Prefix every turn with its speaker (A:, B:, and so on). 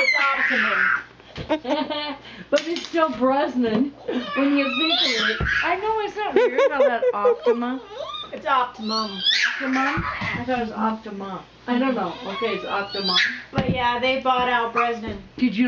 A: It's but it's still Bresnan when you think of it. I know it's not weird how that Optima.
B: It's Optimum.
A: Optimum? I thought it was Optima. I don't know. Okay, it's Optimum.
B: But yeah, they bought out Bresnan.
A: Did you